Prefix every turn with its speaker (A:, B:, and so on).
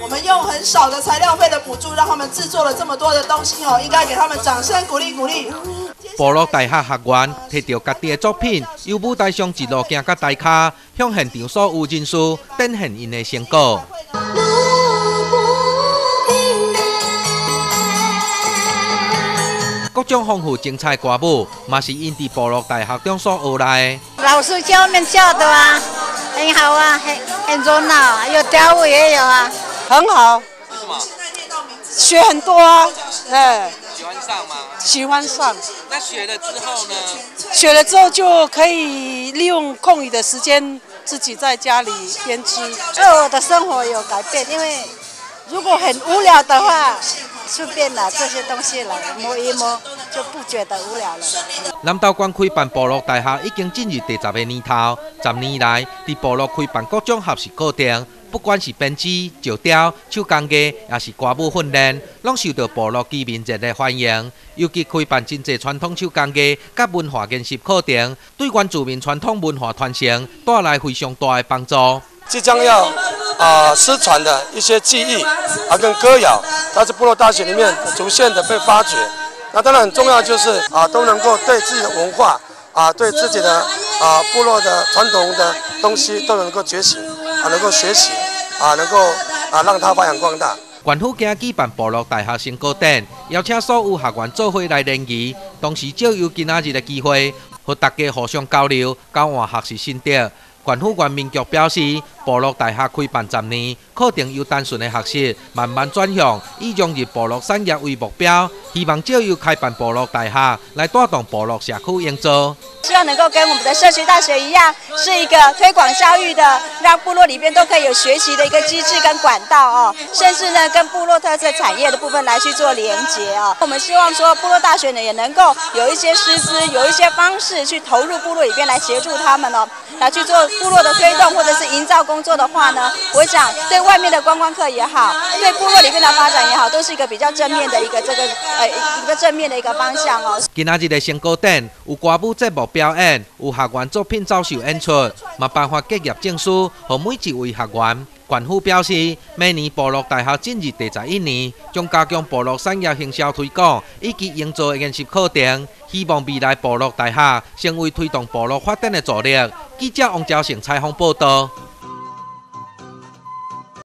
A: 我们用很少的材料费的补助，让他们制作了这么多的东西哦，应该给他们掌声鼓励鼓励。
B: 部落大学学员摕到家己的作品，由舞台上一路行到台下，向现场所有人士展现因的成果。各种丰富精彩歌舞，嘛是因伫部落大学中所学来。
C: 老师教我们教的啊，很好啊，很很热闹，有跳舞也有啊，
D: 很好。学很多啊，
B: 哎。喜欢上吗？
D: 喜欢上。
B: 那学了之后呢？
D: 学了之后就可以利用空余的时间自己在家里编织。
C: 对我的生活有改变，因为如果很无聊的话。顺便拿这些东西来摸一摸，就不觉得无聊了。
B: 南道馆开办部落大厦已经进入第十个年头，十年来伫部落开办各种合适课程，不管是编织、石雕、手工艺，也是歌舞训练，拢受到部落居民热烈欢迎。尤其开办真济传统手工艺甲文化研习课程，对原住民传统文化传承带来非常大的帮助。
E: 即将要啊失传的一些技艺啊跟歌谣，在部落大学里面逐渐的被发掘。那当然很重要就是啊都能够对自己的文化啊对自己的啊部落的传统的东西都能够觉醒啊能够学习啊能够啊让它发扬光大。
B: 县府今举办部落大学生高展，邀请所有学员做伙来联谊，同时借由今仔日的机会，和大家互相交流、交换学习心得。管府原民局表示，部落大学开办十年，课程由单纯的学习慢慢转向以融入部落产业为目标，希望借由开办部落大学来带动部落社区营造。
F: 希望能够跟我们的社区大学一样，是一个推广教育的，让部落里边都可以有学习的一个机制跟管道哦，甚至呢跟部落特色产业的部分来去做连接哦。我们希望说部落大学呢也能够有一些师资，有一些方式去投入部落里边来协助他们哦，来去做部落的推动或者是营造工作的话呢，我想对外面的观光客也好，对部落里面的发展也好，都是一个比较正面的一个这个呃一个正面的一个方向哦。
B: 今仔日的成果展有歌舞节目。表演有学员作品走秀演出，嘛颁发结业证书，和每一位学员。管府表示，每年部落大学进入第十一年，将加强部落产业营销推广以及营造研习课程，希望未来部落大学成为推动部落发展的助力。记者王昭成采访报道。